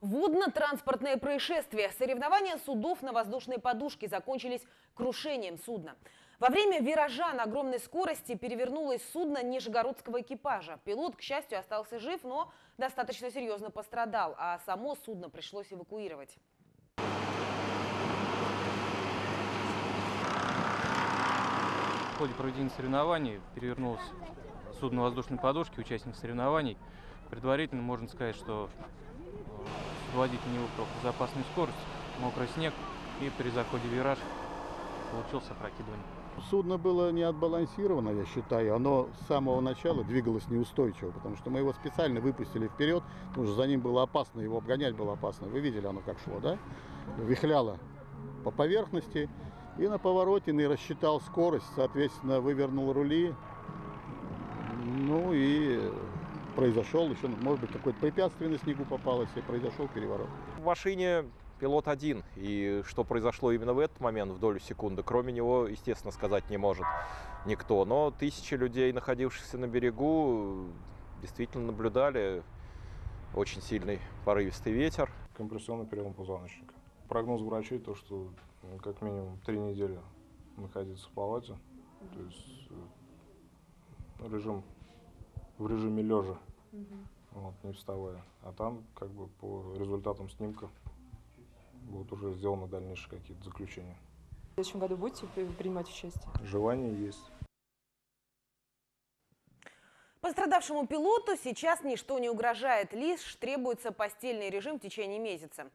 Водно-транспортное происшествие. Соревнования судов на воздушной подушке закончились крушением судна. Во время виража на огромной скорости перевернулось судно нижегородского экипажа. Пилот, к счастью, остался жив, но достаточно серьезно пострадал, а само судно пришлось эвакуировать. В ходе проведения соревнований перевернулось судно воздушной подушки, участник соревнований. Предварительно можно сказать, что водитель не выбрал безопасную скорость, мокрый снег, и при заходе в вираж получился опрокидывание. Судно было не отбалансировано, я считаю. Оно с самого начала двигалось неустойчиво, потому что мы его специально выпустили вперед, потому что за ним было опасно, его обгонять было опасно. Вы видели оно как шло, да? Вихляло по поверхности и на повороте не рассчитал скорость, соответственно, вывернул рули. Ну и произошел еще, может быть, какое-то препятствие на снегу попалось, и произошел переворот. В машине пилот один, и что произошло именно в этот момент, в долю секунды, кроме него, естественно, сказать не может никто. Но тысячи людей, находившихся на берегу, действительно наблюдали очень сильный порывистый ветер. Компрессионный перелом позвоночника. Прогноз врачей то, что ну, как минимум три недели находиться в палате, то есть э, режим в режиме лежа, вот, не вставая. А там как бы по результатам снимка будут уже сделаны дальнейшие какие-то заключения. В следующем году будете при- принимать участие? Желание есть. Пострадавшему пилоту сейчас ничто не угрожает, лишь требуется постельный режим в течение месяца.